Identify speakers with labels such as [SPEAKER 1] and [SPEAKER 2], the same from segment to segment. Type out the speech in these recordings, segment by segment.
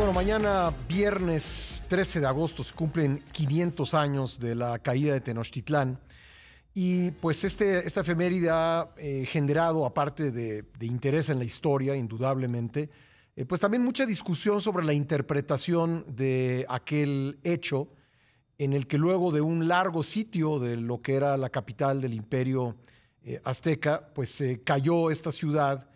[SPEAKER 1] Bueno, mañana viernes 13 de agosto se cumplen 500 años de la caída de Tenochtitlán. Y pues este, esta efeméride ha eh, generado, aparte de, interés en la historia, indudablemente, eh, pues también mucha discusión sobre la interpretación de aquel hecho en el que luego de un largo sitio de lo que era la capital del imperio eh, azteca, pues cayó esta ciudad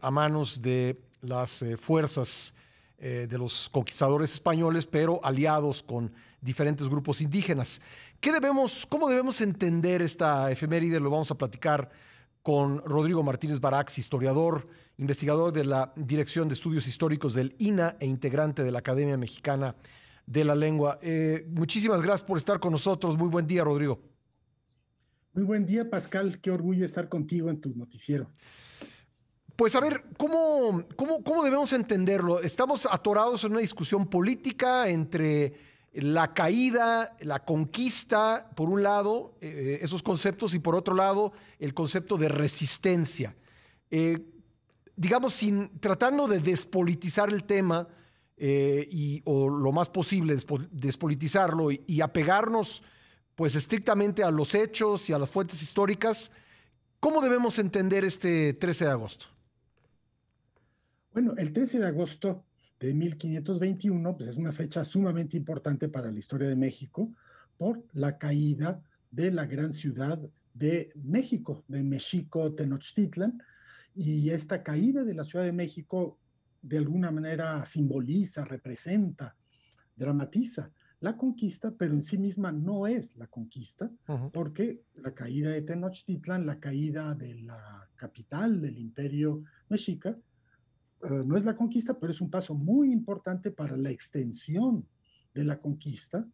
[SPEAKER 1] a manos de las fuerzas eh, de los conquistadores españoles, pero aliados con diferentes grupos indígenas. ¿Qué debemos, ¿Cómo debemos entender esta efeméride? Lo vamos a platicar con Rodrigo Martínez Barax, historiador, investigador de la Dirección de Estudios Históricos del INA e integrante de la Academia Mexicana de la Lengua. Eh, muchísimas gracias por estar con nosotros. Muy buen día, Rodrigo.
[SPEAKER 2] Muy buen día, Pascal. Qué orgullo estar contigo en tu noticiero.
[SPEAKER 1] Pues a ver, ¿cómo, cómo, debemos entenderlo? Estamos atorados en una discusión política entre la caída, la conquista, por un lado, eh, esos conceptos, y por otro lado, el concepto de resistencia. Eh, digamos, sin, tratando de despolitizar el tema, eh, y, o lo más posible despolitizarlo y, y, apegarnos pues estrictamente a los hechos y a las fuentes históricas, ¿cómo debemos entender este 13 de agosto?
[SPEAKER 2] Bueno, el 13 de agosto de 1521, pues es una fecha sumamente importante para la historia de México por la caída de la gran ciudad de México, de México Tenochtitlan, y esta caída de la Ciudad de México de alguna manera simboliza, representa, dramatiza la conquista, pero en sí misma no es la conquista, porque la caída de Tenochtitlan, la caída de la capital del imperio mexica, eh, no es la conquista, pero es un paso muy importante para la extensión de la conquista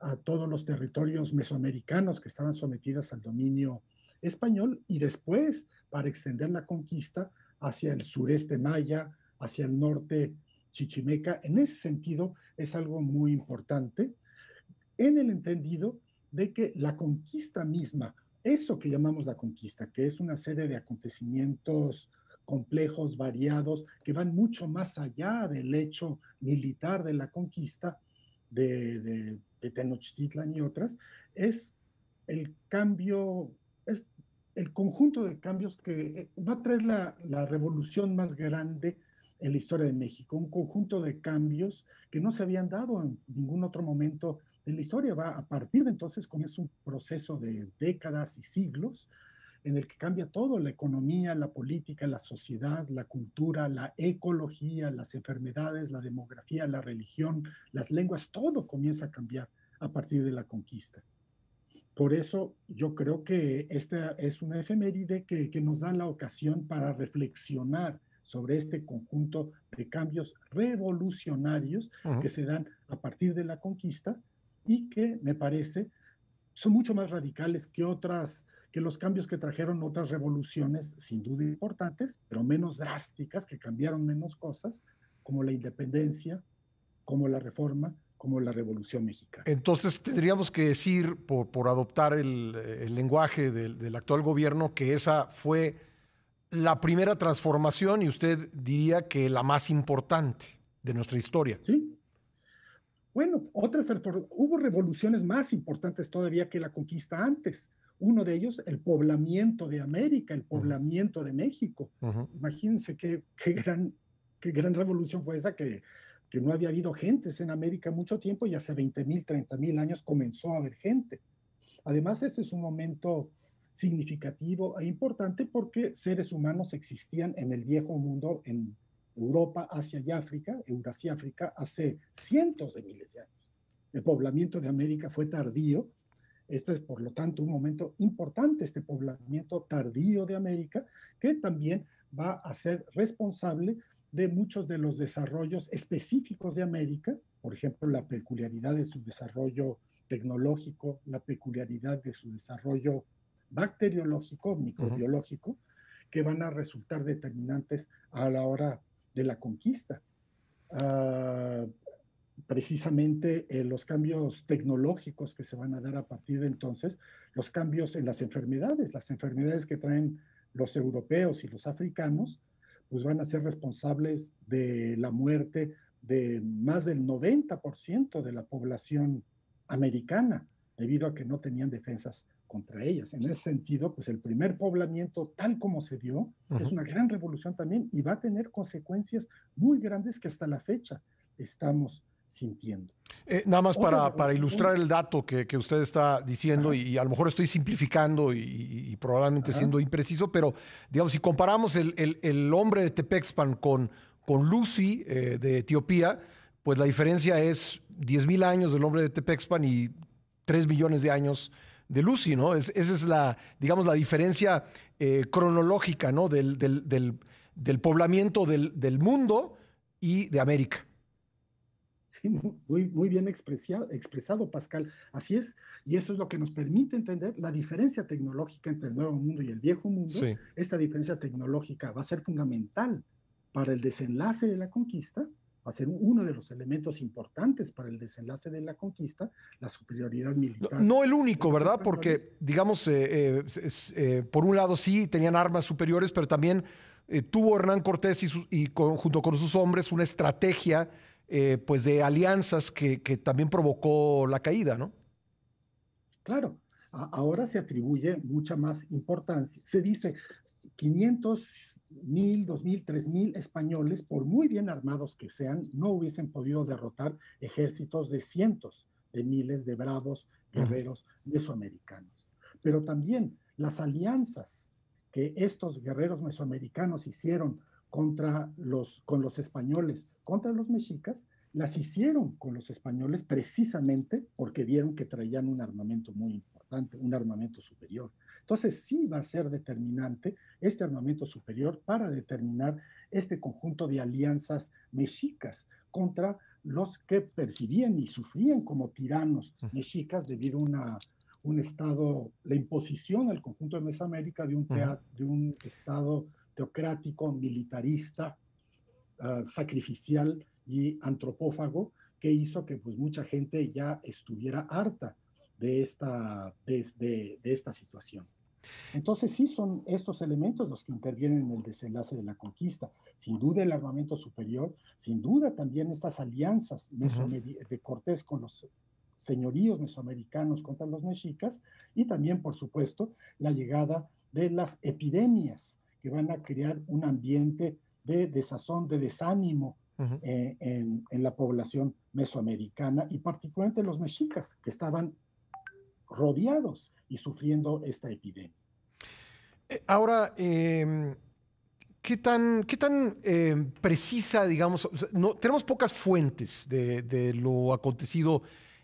[SPEAKER 2] a todos los territorios mesoamericanos que estaban sometidos al dominio español y después para extender la conquista hacia el sureste maya, hacia el norte chichimeca. En ese sentido es algo muy importante en el entendido de que la conquista misma, eso que llamamos la conquista, que es una serie de acontecimientos complejos, variados, que van mucho más allá del hecho militar de la conquista de, Tenochtitlan y otras, es el cambio, es el conjunto de cambios que eh, va a traer la, la revolución más grande en la historia de México, un conjunto de cambios que no se habían dado en ningún otro momento de la historia. Va a partir de entonces comienza un proceso de décadas y siglos en el que cambia todo, la economía, la política, la sociedad, la cultura, la ecología, las enfermedades, la demografía, la religión, las lenguas, todo comienza a cambiar a partir de la conquista. Por eso yo creo que esta es una efeméride que, nos da la ocasión para reflexionar sobre este conjunto de cambios revolucionarios que se dan a partir de la conquista y que me parece son mucho más radicales que otras que los cambios que trajeron otras revoluciones, sin duda importantes, pero menos drásticas, que cambiaron menos cosas, como la independencia, como la reforma, como la revolución mexicana.
[SPEAKER 1] Entonces tendríamos que decir, por, por adoptar el, el lenguaje del, del, actual gobierno, que esa fue la primera transformación y usted diría que la más importante de nuestra historia.
[SPEAKER 2] Sí. Bueno, otras hubo revoluciones más importantes todavía que la conquista antes. Uno de ellos, el poblamiento de América, el poblamiento de México. Imagínense qué, qué, gran, qué gran revolución fue esa que, que no había habido gentes en América mucho tiempo y hace 20 mil, 30 mil años comenzó a haber gente. Además, este es un momento significativo e importante porque seres humanos existían en el viejo mundo, en Europa, Asia y África, Eurasia y África, hace cientos de miles de años. El poblamiento de América fue tardío esto es, por lo tanto, un momento importante, este poblamiento tardío de América, que también va a ser responsable de muchos de los desarrollos específicos de América, por ejemplo, la peculiaridad de su desarrollo tecnológico, la peculiaridad de su desarrollo bacteriológico, microbiológico, que van a resultar determinantes a la hora de la conquista. Uh, precisamente eh, los cambios tecnológicos que se van a dar a partir de entonces, los cambios en las enfermedades, las enfermedades que traen los europeos y los africanos, pues van a ser responsables de la muerte de más del 90% de la población americana, debido a que no tenían defensas contra ellas. En ese sentido, pues el primer poblamiento tal como se dio es una gran revolución también y va a tener consecuencias muy grandes que hasta la fecha estamos sintiendo.
[SPEAKER 1] Eh, nada más para, para, ilustrar el dato que, que usted está diciendo, y, a lo mejor estoy simplificando y, probablemente siendo impreciso, pero digamos, si comparamos el, el, el hombre de Tepexpan con, con Lucy eh, de Etiopía, pues la diferencia es 10 mil años del hombre de Tepexpan y 3 millones de años de Lucy, ¿no? esa es la, digamos, la diferencia eh, cronológica, ¿no? Del, del, poblamiento del, mundo y de América.
[SPEAKER 2] Sí, muy, muy bien expresado, expresado, Pascal. Así es. Y eso es lo que nos permite entender la diferencia tecnológica entre el nuevo mundo y el viejo mundo. Esta diferencia tecnológica va a ser fundamental para el desenlace de la conquista va a ser uno de los elementos importantes para el desenlace de la conquista, la superioridad militar.
[SPEAKER 1] No, el único, ¿verdad? Porque, digamos, eh, eh, eh, por un lado sí tenían armas superiores, pero también tuvo Hernán Cortés y, junto con sus hombres una estrategia pues de alianzas que, que, también provocó la caída, ¿no?
[SPEAKER 2] Claro, ahora se atribuye mucha más importancia. Se dice 500 mil, dos mil, tres mil españoles, por muy bien armados que sean, no hubiesen podido derrotar ejércitos de cientos de miles de bravos guerreros mesoamericanos. Pero también las alianzas que estos guerreros mesoamericanos hicieron contra los, con los españoles, contra los mexicas, las hicieron con los españoles precisamente porque vieron que traían un armamento muy importante, un armamento superior. Entonces sí va a ser determinante este armamento superior para determinar este conjunto de alianzas mexicas contra los que percibían y sufrían como tiranos mexicas debido a una, un estado, la imposición al conjunto de Mesoamérica de un, de un estado teocrático, militarista, ah, sacrificial y antropófago que hizo que pues mucha gente ya estuviera harta de esta, de, esta situación. Entonces sí son estos elementos los que intervienen en el desenlace de la conquista. Sin duda el armamento superior, sin duda también estas alianzas de Cortés con los señoríos mesoamericanos contra los mexicas y también, por supuesto, la llegada de las epidemias que van a crear un ambiente de desazón, de desánimo eh, en, en, la población mesoamericana y particularmente los mexicas que estaban rodeados y sufriendo esta epidemia.
[SPEAKER 1] Eh, ahora, em, ¿qué tan, qué tan em, precisa, digamos, no, tenemos pocas fuentes de, lo acontecido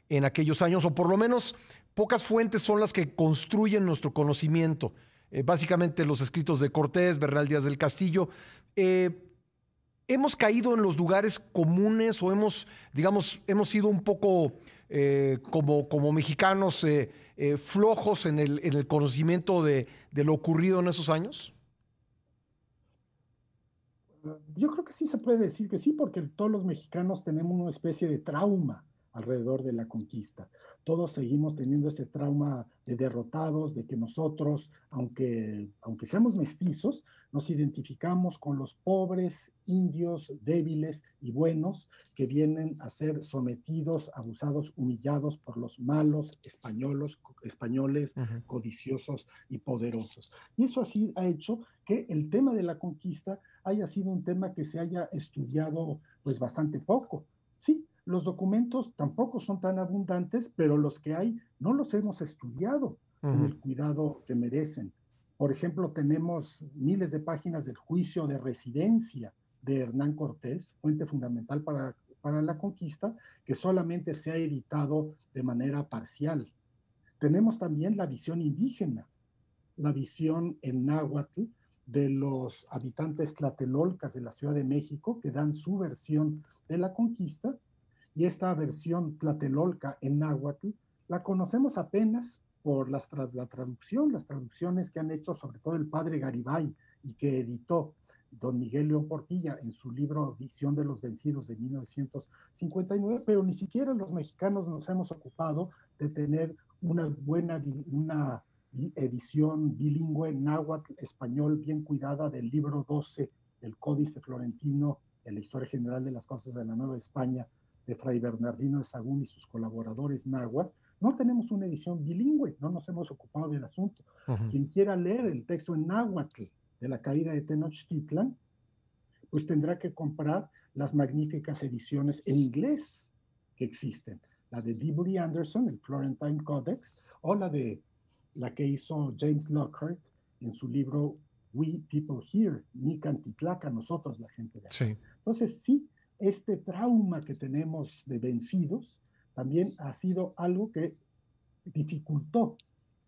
[SPEAKER 1] en aquellos años, o por lo menos pocas fuentes son las que construyen nuestro conocimiento. Eh, básicamente los escritos de Cortés, Bernal Díaz del Castillo. Eh, hemos caído en los lugares comunes o hemos, digamos, hemos sido un poco eh, como, como mexicanos flojos en el, en el conocimiento de, de, lo ocurrido en esos años?
[SPEAKER 2] Yo creo que sí se puede decir que sí, porque todos los mexicanos tenemos una especie de trauma alrededor de la conquista. Todos seguimos teniendo ese trauma de derrotados, de que nosotros, aunque, aunque seamos mestizos, nos identificamos con los pobres, indios, débiles y buenos que vienen a ser sometidos, abusados, humillados por los malos españoles, españoles codiciosos y poderosos. Y eso así ha hecho que el tema de la conquista haya sido un tema que se haya estudiado pues bastante poco. Sí, los documentos tampoco son tan abundantes, pero los que hay no los hemos estudiado con el cuidado que merecen. Por ejemplo, tenemos miles de páginas del juicio de residencia de Hernán Cortés, fuente fundamental para, para la conquista, que solamente se ha editado de manera parcial. Tenemos también la visión indígena, la visión en náhuatl de los habitantes tlatelolcas de la Ciudad de México, que dan su versión de la conquista, y esta versión tlatelolca en náhuatl la conocemos apenas por la traducción, las traducciones que han hecho sobre todo el padre Garibay y que editó don Miguel León Portilla en su libro Visión de los Vencidos de 1959, pero ni siquiera los mexicanos nos hemos ocupado de tener una buena una edición bilingüe náhuatl español bien cuidada del libro 12 del Códice Florentino en la historia general de las cosas de la Nueva España de Fray Bernardino de Sagún y sus colaboradores nahuas, no tenemos una edición bilingüe, no nos hemos ocupado del asunto. Quien quiera leer el texto en náhuatl de la caída de Tenochtitlan, pues tendrá que comprar las magníficas ediciones en inglés que existen. La de D. Anderson, el Florentine Codex, o la de la que hizo James Lockhart en su libro We People Here, Mi Cantitlaca, nosotros la gente de
[SPEAKER 1] Sí.
[SPEAKER 2] Entonces, sí, este trauma que tenemos de vencidos también ha sido algo que dificultó,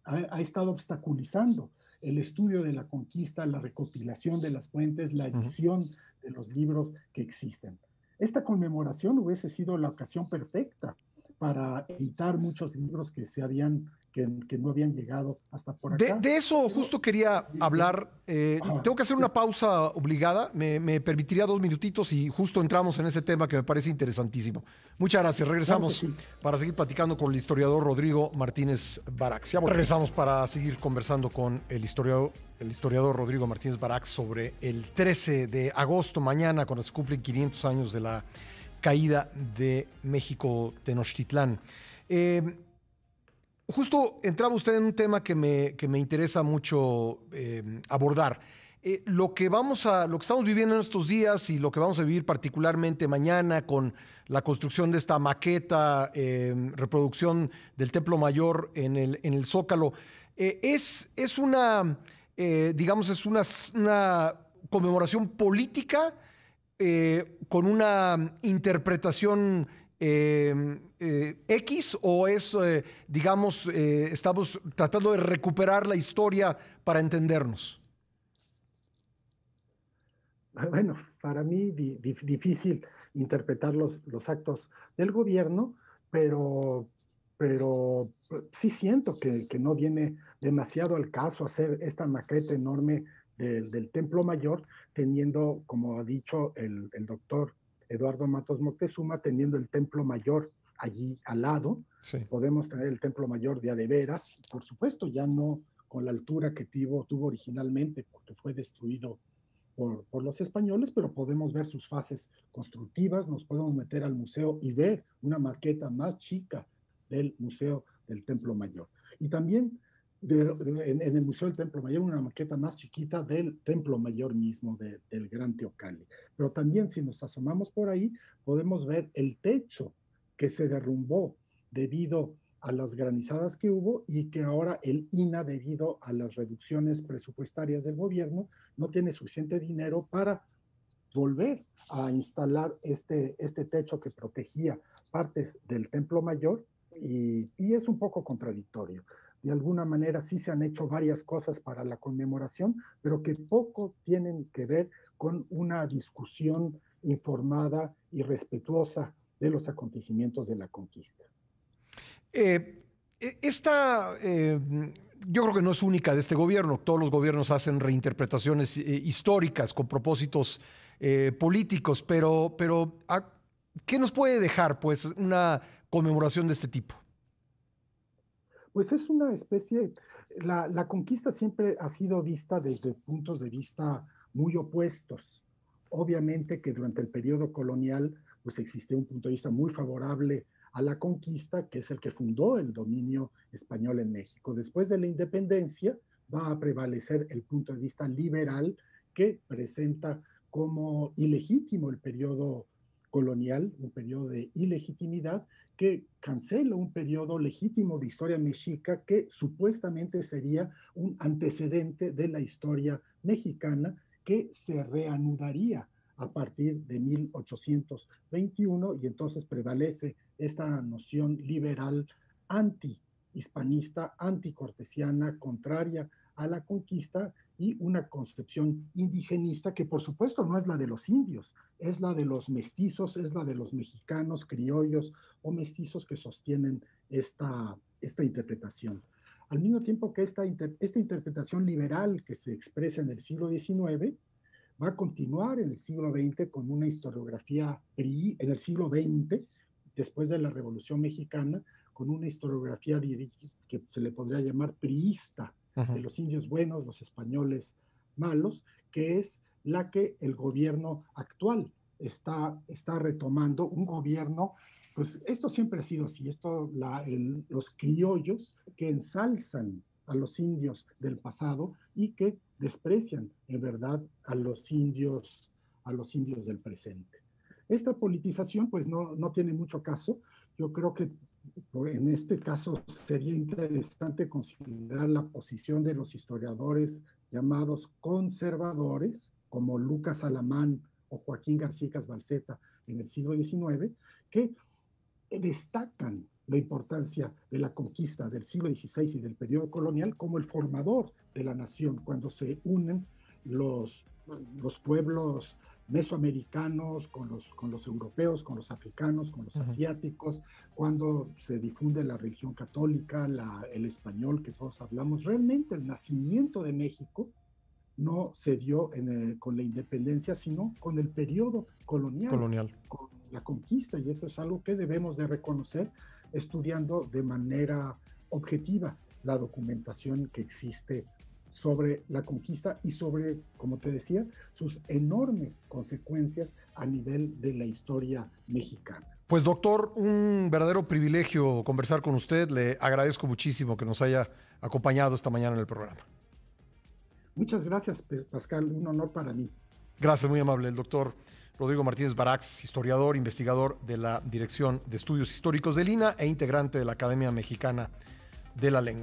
[SPEAKER 2] ha, estado obstaculizando el estudio de la conquista, la recopilación de las fuentes, la edición de los libros que existen. Esta conmemoración hubiese sido la ocasión perfecta para editar muchos libros que se habían que, no habían llegado hasta por
[SPEAKER 1] acá. De, eso justo quería hablar. Eh, tengo que hacer una pausa obligada. Me, permitiría dos minutitos y justo entramos en ese tema que me parece interesantísimo. Muchas gracias. Regresamos para seguir platicando con el historiador Rodrigo Martínez Barax. Ya regresamos para seguir conversando con el historiador, el historiador Rodrigo Martínez Barax sobre el 13 de agosto, mañana, cuando se cumplen 500 años de la caída de México Tenochtitlán. Eh, justo entraba usted en un tema que me, que me interesa mucho eh, abordar. Eh, lo que vamos a, lo que estamos viviendo en estos días y lo que vamos a vivir particularmente mañana con la construcción de esta maqueta, reproducción del Templo Mayor en el, en el Zócalo, es, es una, digamos, es una, una conmemoración política eh, con una interpretación eh, eh, X o es, digamos, estamos tratando de recuperar la historia para entendernos?
[SPEAKER 2] Bueno, para mí difícil interpretar los, los actos del gobierno, pero, pero sí siento que, que no viene demasiado al caso hacer esta maqueta enorme del, Templo Mayor, teniendo, como ha dicho el, doctor Eduardo Matos Moctezuma, teniendo el Templo Mayor allí al lado. Podemos tener el Templo Mayor de veras, por supuesto, ya no con la altura que tuvo, tuvo originalmente, porque fue destruido por, por, los españoles, pero podemos ver sus fases constructivas, nos podemos meter al museo y ver una maqueta más chica del Museo del Templo Mayor. Y también en, el Museo del Templo Mayor, una maqueta más chiquita del Templo Mayor mismo del Gran Teocalli. Pero también si nos asomamos por ahí, podemos ver el techo que se derrumbó debido a las granizadas que hubo y que ahora el INA, debido a las reducciones presupuestarias del gobierno, no tiene suficiente dinero para volver a instalar este, este techo que protegía partes del Templo Mayor y, y es un poco contradictorio de alguna manera sí se han hecho varias cosas para la conmemoración, pero que poco tienen que ver con una discusión informada y respetuosa de los acontecimientos de la conquista.
[SPEAKER 1] Eh, e, esta, eh, yo creo que no es única de este gobierno, todos los gobiernos hacen reinterpretaciones eh, históricas con propósitos políticos, pero, pero ¿qué nos puede dejar pues una conmemoración de este tipo?
[SPEAKER 2] Pues es una especie, la, conquista siempre ha sido vista desde puntos de vista muy opuestos. Obviamente que durante el periodo colonial, pues existió un punto de vista muy favorable a la conquista, que es el que fundó el dominio español en México. Después de la independencia, va a prevalecer el punto de vista liberal, que presenta como ilegítimo el periodo colonial, un periodo de ilegitimidad, que cancela un periodo legítimo de historia mexica que supuestamente sería un antecedente de la historia mexicana que se reanudaría a partir de 1821 y entonces prevalece esta noción liberal anti-hispanista, anticortesiana, contraria a la conquista y una concepción indigenista que por supuesto no es la de los indios, es la de los mestizos, es la de los mexicanos, criollos o mestizos que sostienen esta, esta interpretación. Al mismo tiempo que esta, esta interpretación liberal que se expresa en el siglo XIX va a continuar en el siglo XX con una historiografía PRI, en el siglo XX, después de la Revolución Mexicana, con una historiografía que se le podría llamar priista, de los indios buenos, los españoles malos, que es la que el gobierno actual está, está retomando un gobierno, pues esto siempre ha sido así, esto, la, los criollos que ensalzan a los indios del pasado y que desprecian en verdad a los indios, a los indios del presente. Esta politización pues no, no tiene mucho caso. Yo creo que en este caso sería interesante considerar la posición de los historiadores llamados conservadores, como Lucas Alamán o Joaquín García Casbalceta en el siglo XIX, que destacan la importancia de la conquista del siglo XVI y del periodo colonial como el formador de la nación, cuando se unen los, los pueblos mesoamericanos con los, con los europeos, con los africanos, con los asiáticos, cuando se difunde la religión católica, la, el español que todos hablamos. Realmente el nacimiento de México no se dio con la independencia, sino con el periodo colonial,
[SPEAKER 1] colonial,
[SPEAKER 2] con la conquista, y eso es algo que debemos de reconocer estudiando de manera objetiva la documentación que existe sobre la conquista y sobre, como te decía, sus enormes consecuencias a nivel de la historia mexicana.
[SPEAKER 1] Pues doctor, un verdadero privilegio conversar con usted. Le agradezco muchísimo que nos haya acompañado esta mañana en el programa.
[SPEAKER 2] Muchas gracias, Pascal. Un honor para mí.
[SPEAKER 1] Gracias, muy amable. El doctor Rodrigo Martínez Barax, historiador, investigador de la Dirección de Estudios Históricos de Lina e integrante de la Academia Mexicana de la Lengua.